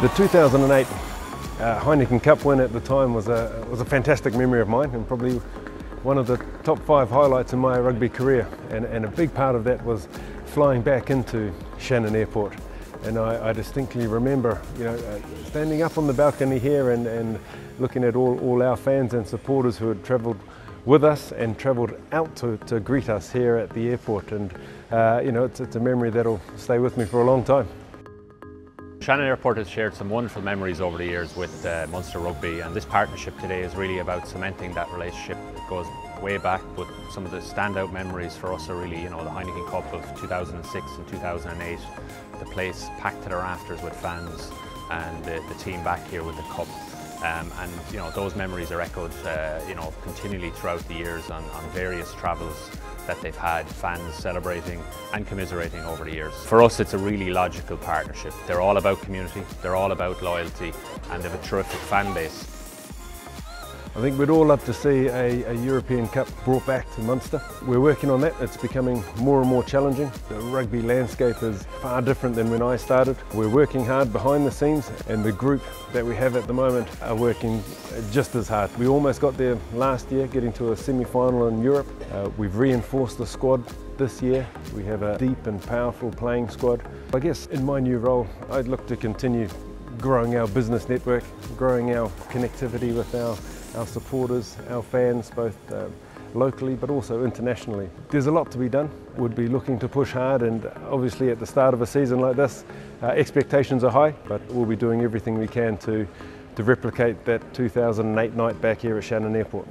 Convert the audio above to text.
The 2008 uh, Heineken Cup win at the time was a, was a fantastic memory of mine and probably one of the top five highlights in my rugby career. And, and a big part of that was flying back into Shannon Airport. And I, I distinctly remember, you know, uh, standing up on the balcony here and, and looking at all, all our fans and supporters who had travelled with us and travelled out to, to greet us here at the airport. And, uh, you know, it's, it's a memory that'll stay with me for a long time. Shannon Airport has shared some wonderful memories over the years with uh, Munster Rugby and this partnership today is really about cementing that relationship. It goes way back but some of the standout memories for us are really you know the Heineken Cup of 2006 and 2008, the place packed to the rafters with fans and the, the team back here with the cup. Um, and you know those memories are echoed uh, you know continually throughout the years on, on various travels that they've had, fans celebrating and commiserating over the years. For us, it's a really logical partnership. They're all about community, they're all about loyalty, and they have a terrific fan base. I think we'd all love to see a, a, European Cup brought back to Munster. We're working on that. It's becoming more and more challenging. The rugby landscape is far different than when I started. We're working hard behind the scenes and the group that we have at the moment are working just as hard. We almost got there last year, getting to a semi-final in Europe. Uh, we've reinforced the squad this year. We have a deep and powerful playing squad. I guess in my new role, I'd look to continue growing our business network, growing our connectivity with our our supporters, our fans, both uh, locally but also internationally. There's a lot to be done. We'd be looking to push hard and obviously at the start of a season like this, uh, expectations are high, but we'll be doing everything we can to, to replicate that 2008 night back here at Shannon Airport.